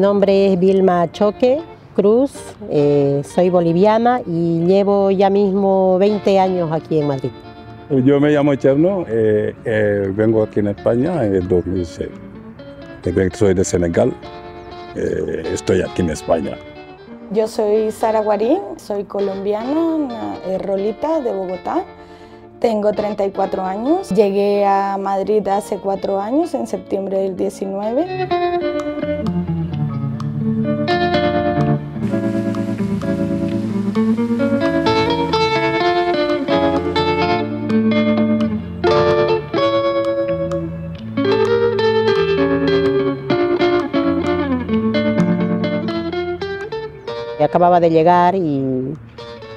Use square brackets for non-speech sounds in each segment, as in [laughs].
nombre es Vilma Choque Cruz, eh, soy boliviana y llevo ya mismo 20 años aquí en Madrid. Yo me llamo Cherno, eh, eh, vengo aquí en España en el 2006. Soy de Senegal, estoy aquí en España. Yo soy Sara Guarín, soy colombiana, rolita de Bogotá. Tengo 34 años. Llegué a Madrid hace cuatro años, en septiembre del 19. Acababa de llegar y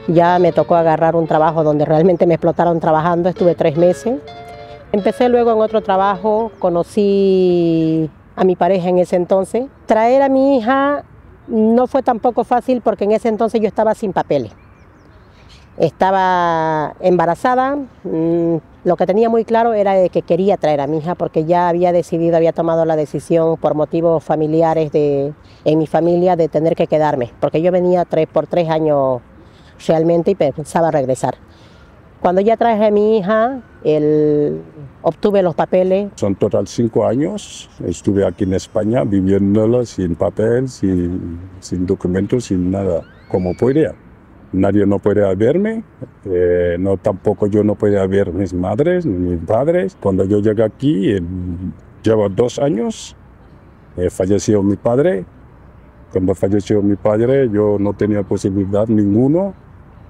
ya me tocó agarrar un trabajo donde realmente me explotaron trabajando, estuve tres meses. Empecé luego en otro trabajo, conocí a mi pareja en ese entonces. Traer a mi hija no fue tampoco fácil porque en ese entonces yo estaba sin papeles. Estaba embarazada, mm, lo que tenía muy claro era que quería traer a mi hija porque ya había decidido, había tomado la decisión por motivos familiares de, en mi familia de tener que quedarme, porque yo venía tres, por tres años realmente y pensaba regresar. Cuando ya traje a mi hija, obtuve los papeles. Son total cinco años. Estuve aquí en España viviéndolo sin papel, sin, sin documentos, sin nada, como podía. Nadie no puede verme, eh, no, tampoco yo no podía ver mis madres ni mis padres. Cuando yo llegué aquí, llevo dos años, eh, falleció mi padre. Cuando falleció mi padre, yo no tenía posibilidad ninguno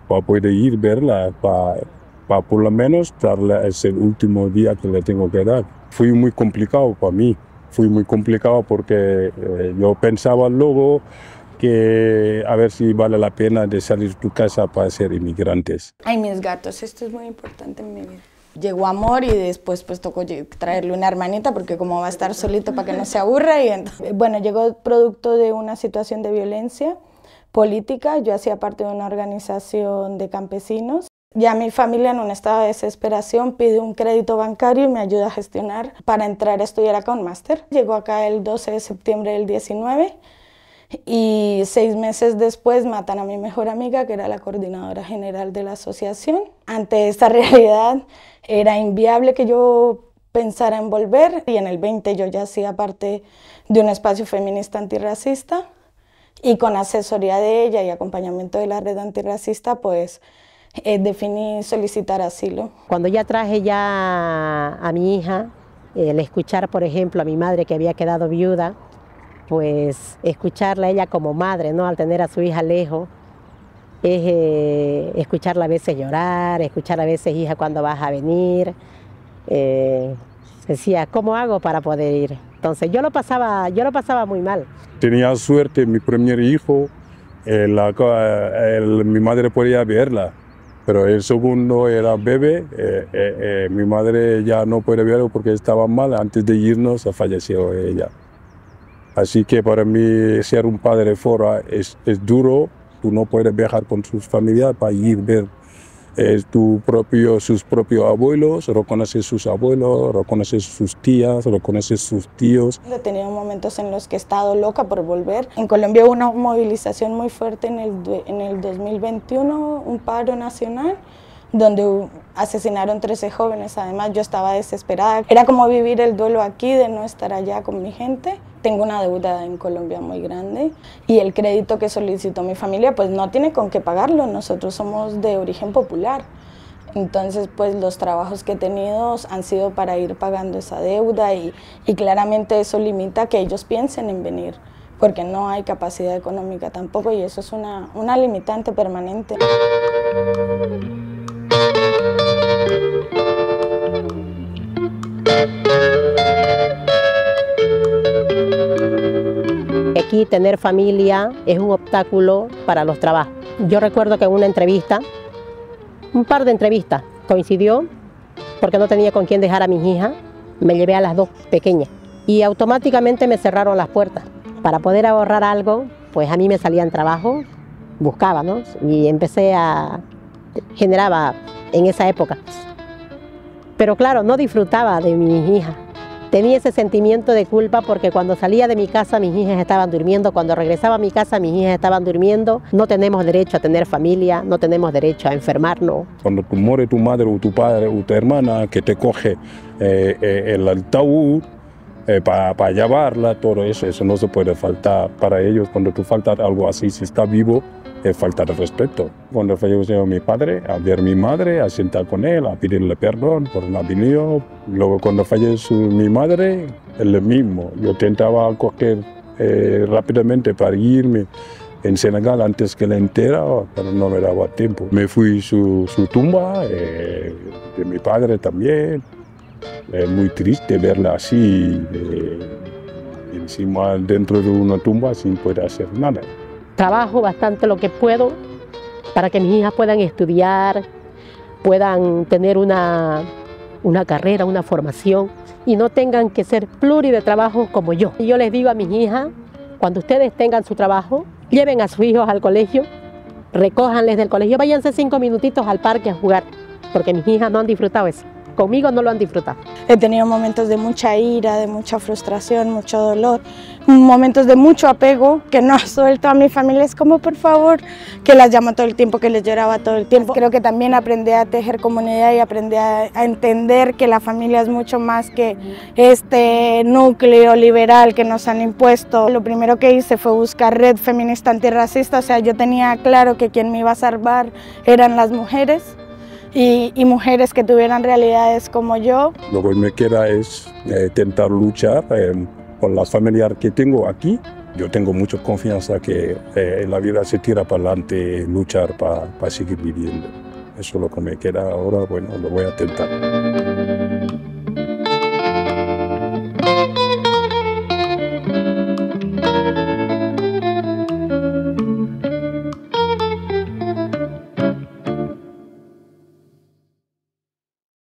para poder ir verla, para, para por lo menos darle ese último día que le tengo que dar. Fue muy complicado para mí, fue muy complicado porque eh, yo pensaba luego que a ver si vale la pena de salir de tu casa para ser inmigrantes. Ay, mis gatos, esto es muy importante en mi vida. Llegó amor y después pues tocó traerle una hermanita porque como va a estar solito para que no se aburra y bueno, llegó producto de una situación de violencia política, yo hacía parte de una organización de campesinos ya mi familia en un estado de desesperación pide un crédito bancario y me ayuda a gestionar para entrar a estudiar acá un máster. Llegó acá el 12 de septiembre del 19 y seis meses después matan a mi mejor amiga, que era la coordinadora general de la asociación. Ante esta [laughs] realidad era inviable que yo pensara en volver y en el 20 yo ya hacía parte de un espacio feminista antirracista y con asesoría de ella y acompañamiento de la red antirracista pues eh, definí solicitar asilo. Cuando ya traje ya a mi hija, el escuchar por ejemplo a mi madre que había quedado viuda, pues escucharla a ella como madre, ¿no? Al tener a su hija lejos, es eh, escucharla a veces llorar, escuchar a veces, hija, cuando vas a venir. Eh, decía, ¿cómo hago para poder ir? Entonces yo lo pasaba, yo lo pasaba muy mal. Tenía suerte, mi primer hijo, eh, mi madre podía verla, pero el segundo era bebé, mi madre ya no puede verlo porque estaba mal, antes de irnos falleció ella. Así que para mí ser un padre fuera es, es duro. Tú no puedes viajar con sus familias para ir ver eh, tu propio, sus propios abuelos, reconocer sus abuelos, reconocer sus tías, reconocer sus tíos. He tenido momentos en los que he estado loca por volver. En Colombia hubo una movilización muy fuerte en el, en el 2021, un paro nacional donde asesinaron 13 jóvenes. Además, yo estaba desesperada. Era como vivir el duelo aquí de no estar allá con mi gente. Tengo una deuda en Colombia muy grande y el crédito que solicitó mi familia, pues no tiene con qué pagarlo. Nosotros somos de origen popular. Entonces, pues los trabajos que he tenido han sido para ir pagando esa deuda y, y claramente eso limita que ellos piensen en venir porque no hay capacidad económica tampoco y eso es una, una limitante permanente. Tener familia es un obstáculo para los trabajos. Yo recuerdo que en una entrevista, un par de entrevistas, coincidió porque no tenía con quién dejar a mis hijas, me llevé a las dos pequeñas y automáticamente me cerraron las puertas. Para poder ahorrar algo, pues a mí me salían trabajo, buscaba, ¿no? Y empecé a, generaba en esa época. Pero claro, no disfrutaba de mi hija, tenía ese sentimiento de culpa porque cuando salía de mi casa mis hijas estaban durmiendo, cuando regresaba a mi casa mis hijas estaban durmiendo. No tenemos derecho a tener familia, no tenemos derecho a enfermarnos. Cuando muere tu madre o tu padre o tu hermana que te coge eh, eh, el ataúd eh, para llevarla, todo eso, eso no se puede faltar para ellos. Cuando tú faltas algo así, si está vivo, es falta de respeto. Cuando falleció mi padre, a ver a mi madre, a sentar con él, a pedirle perdón por no venido. Luego cuando falleció mi madre, es lo mismo. Yo intentaba coger eh, rápidamente para irme en Senegal antes que la entera, pero no me daba tiempo. Me fui su, su tumba, eh, de mi padre también. Es muy triste verla así, eh, encima dentro de una tumba sin poder hacer nada. Trabajo bastante lo que puedo para que mis hijas puedan estudiar, puedan tener una, una carrera, una formación y no tengan que ser pluri de trabajo como yo. Y yo les digo a mis hijas, cuando ustedes tengan su trabajo, lleven a sus hijos al colegio, recójanles del colegio, váyanse cinco minutitos al parque a jugar, porque mis hijas no han disfrutado eso. Conmigo no lo han disfrutado. He tenido momentos de mucha ira, de mucha frustración, mucho dolor, momentos de mucho apego que no suelto a mi familia. Es como, por favor, que las llamo todo el tiempo, que les lloraba todo el tiempo. Creo que también aprendí a tejer comunidad y aprendí a, a entender que la familia es mucho más que este núcleo liberal que nos han impuesto. Lo primero que hice fue buscar red feminista antirracista, o sea, yo tenía claro que quien me iba a salvar eran las mujeres y, y, mujeres que tuvieran realidades como yo. Lo que me queda es eh, intentar luchar eh, con las familiares que tengo aquí. Yo tengo mucha confianza que eh, la vida se tira para adelante, luchar para pa seguir viviendo. Eso es lo que me queda ahora, bueno, lo voy a intentar.